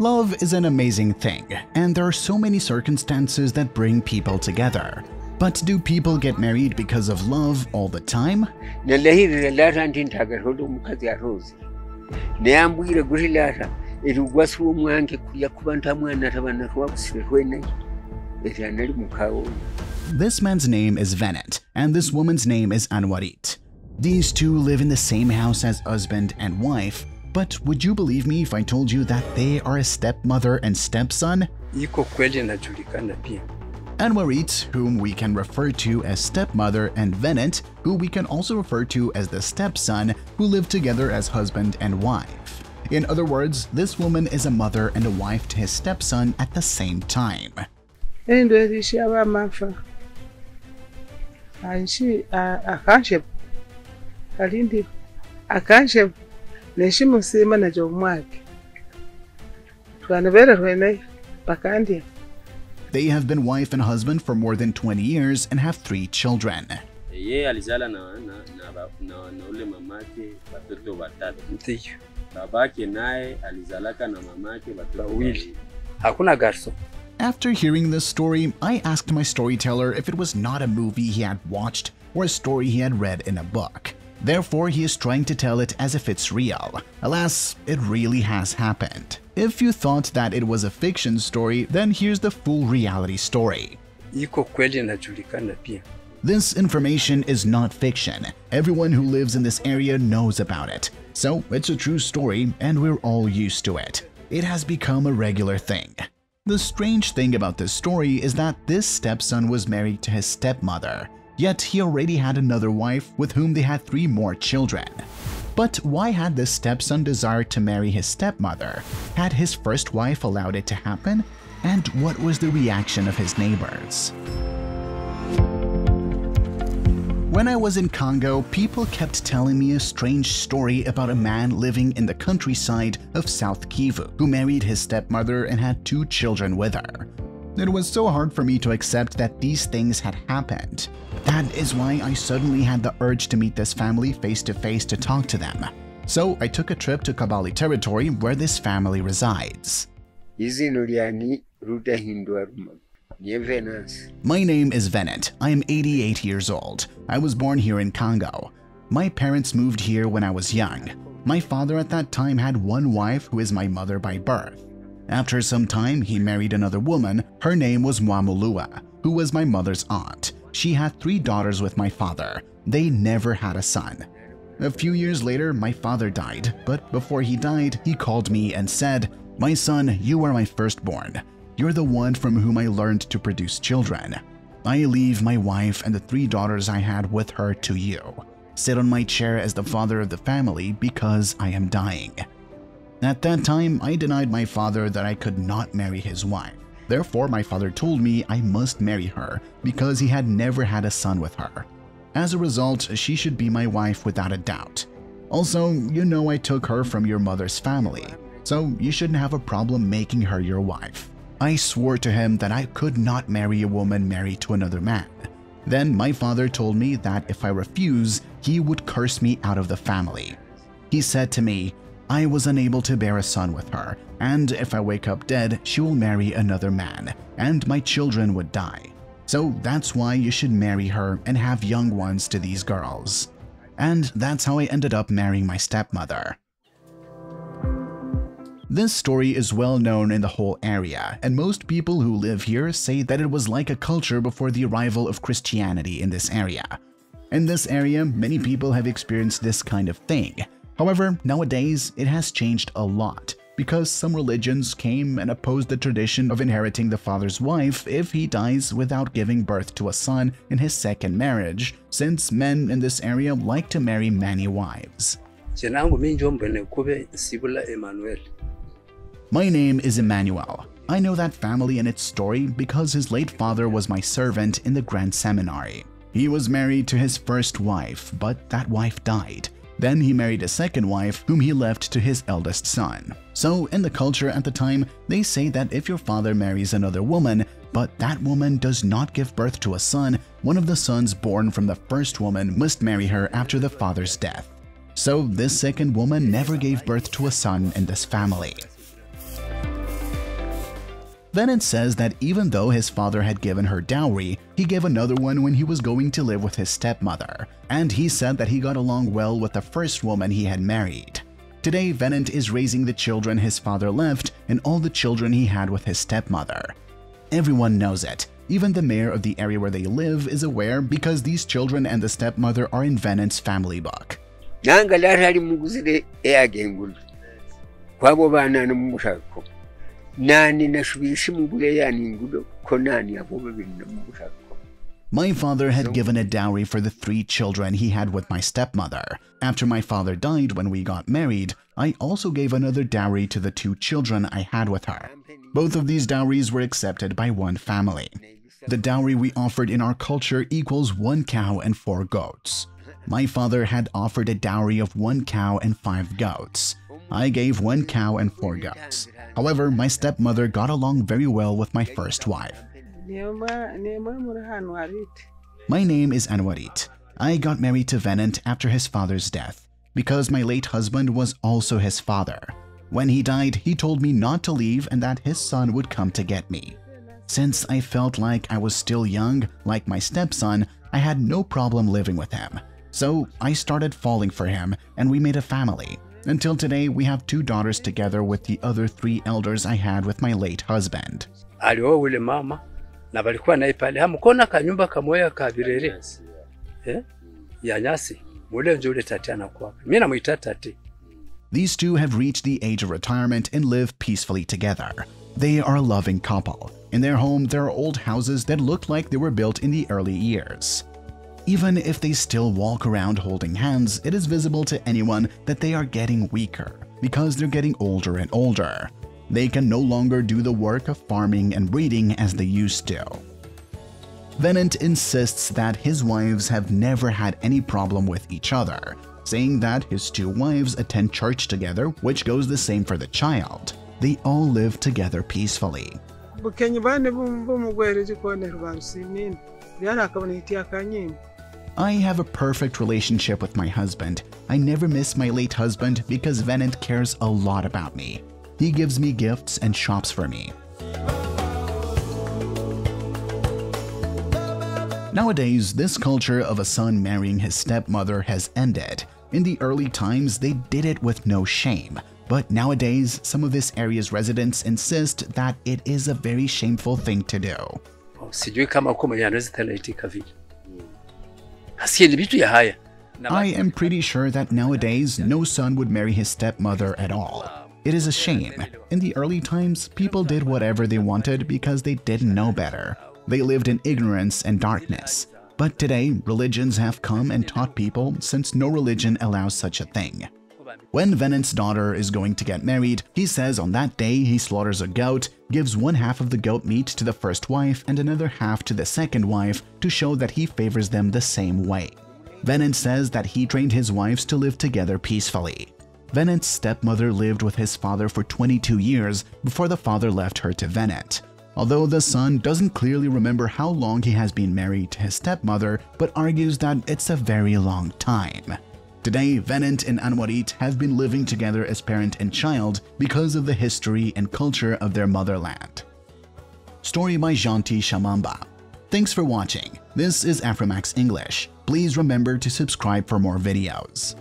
Love is an amazing thing, and there are so many circumstances that bring people together. But do people get married because of love all the time? This man's name is Venant, and this woman's name is Anwarit. These two live in the same house as husband and wife, but would you believe me if I told you that they are a stepmother and stepson? iko kweli. Anwarit, whom we can refer to as stepmother, and Venant, who we can also refer to as the stepson, who live together as husband and wife. In other words, this woman is a mother and a wife to his stepson at the same time. into elishiya abamafa anshi akanshepu kalindi akanshepu neshimusima nacho omwake twanavera They have been wife and husband for more than 20 years and have three children. yeye alizala na, na, na, na, na ule mamake watoto watatu. Ndiyo. Babake naye alizalaka na mamake watoto Wawili. wawili. Hakuna garso. After hearing this story, I asked my storyteller if it was not a movie he had watched or a story he had read in a book. Therefore, he is trying to tell it as if it's real. Alas, it really has happened. If you thought that it was a fiction story, then here's the full reality story. Iko kweli inajulikana pia. This information is not fiction. Everyone who lives in this area knows about it. So it's a true story and we're all used to it. It has become a regular thing. The strange thing about this story is that this stepson was married to his stepmother, yet he already had another wife with whom they had three more children. But why had this stepson desired to marry his stepmother? Had his first wife allowed it to happen? And what was the reaction of his neighbors? When I was in Congo, people kept telling me a strange story about a man living in the countryside of South Kivu who married his stepmother and had two children with her. It was so hard for me to accept that these things had happened. That is why I suddenly had the urge to meet this family face to face to talk to them. So I took a trip to Kabali territory where this family resides. izino lyani ludahindwa luma niye venansi My name is Venant. I am 88 years old. I was born here in Congo. My parents moved here when I was young. My father at that time had one wife who is my mother by birth. After some time, he married another woman. Her name was Mwamulua, who was my mother's aunt. She had three daughters with my father. They never had a son. A few years later, my father died, but before he died, he called me and said, My son, you are my firstborn. You're the one from whom I learned to produce children. I leave my wife and the three daughters I had with her to you. Sit on my chair as the father of the family because I am dying. At that time, I denied my father that I could not marry his wife. Therefore, my father told me I must marry her because he had never had a son with her. As a result, she should be my wife without a doubt. Also, you know I took her from your mother's family, so you shouldn't have a problem making her your wife. I swore to him that I could not marry a woman married to another man. Then my father told me that if I refuse, he would curse me out of the family. He said to me, I was unable to bear a son with her, and if I wake up dead, she will marry another man, and my children would die. So that's why you should marry her and have young ones to these girls. And that's how I ended up marrying my stepmother. This story is well known in the whole area, and most people who live here say that it was like a culture before the arrival of Christianity in this area. In this area, many people have experienced this kind of thing. However, nowadays, it has changed a lot because some religions came and opposed the tradition of inheriting the father's wife if he dies without giving birth to a son in his second marriage, since men in this area like to marry many wives. Chenangu minjombwene kube Sibula Emmanuel. My name is Emmanuel. I know that family and its story because his late father was my servant in the Grand Seminary. He was married to his first wife, but that wife died. Then he married a second wife whom he left to his eldest son. So in the culture at the time, they say that if your father marries another woman, but that woman does not give birth to a son, one of the sons born from the first woman must marry her after the father's death. So this second woman never gave birth to a son in this family. Venant says that even though his father had given her dowry, he gave another one when he was going to live with his stepmother, and he said that he got along well with the first woman he had married. Today, Venant is raising the children his father left and all the children he had with his stepmother. Everyone knows it. Even the mayor of the area where they live is aware because these children and the stepmother are in Venant's family book. Nange latali muguzire eyagengulu kwabo nani nashubishi mugule yani ngudo ko nani abo babiri nomubushako My father had given a dowry for the three children he had with my stepmother. After my father died when we got married, I also gave another dowry to the two children I had with her. Both of these dowries were accepted by one family. The dowry we offered in our culture equals one cow and four goats. My father had offered a dowry of one cow and five goats. I gave one cow and four goats. However, my stepmother got along very well with my first wife. My name is Anwarit. I got married to Venant after his father's death because my late husband was also his father. When he died, he told me not to leave and that his son would come to get me. Since I felt like I was still young, like my stepson, I had no problem living with him. So I started falling for him and we made a family. Until today, we have two daughters together with the other three elders I had with my late husband. aliwo ule mama na balikuwa naye pale hamkona kanyumba kamoya ka birere eh? ya nyasi mule njo ule tati anakuwa mimi namuita tati These two have reached the age of retirement and live peacefully together. They are a loving couple. In their home, there are old houses that look like they were built in the early years. Even if they still walk around holding hands, it is visible to anyone that they are getting weaker because they're getting older and older. They can no longer do the work of farming and breeding as they used to. Venant insists that his wives have never had any problem with each other, saying that his two wives attend church together, which goes the same for the child. They all live together peacefully. I have a perfect relationship with my husband. I never miss my late husband because Venant cares a lot about me. He gives me gifts and shops for me. Nowadays, this culture of a son marrying his stepmother has ended. In the early times, they did it with no shame. But nowadays, some of this area's residents insist that it is a very shameful thing to do. I am pretty sure that nowadays no son would marry his stepmother at all. It is a shame. In the early times, people did whatever they wanted because they didn't know better. They lived in ignorance and darkness. But today, religions have come and taught people since no religion allows such a thing. When Venant's daughter is going to get married, he says on that day he slaughters a goat, gives one half of the goat meat to the first wife and another half to the second wife to show that he favors them the same way. Venant says that he trained his wives to live together peacefully. Venant's stepmother lived with his father for 22 years before the father left her to Venant. Although the son doesn't clearly remember how long he has been married to his stepmother, but argues that it's a very long time. Today, Venant and Anwarit have been living together as parent and child because of the history and culture of their motherland. Story by Janti Shamamba. Thanks for watching. This is Afrimax English. Please remember to subscribe for more videos.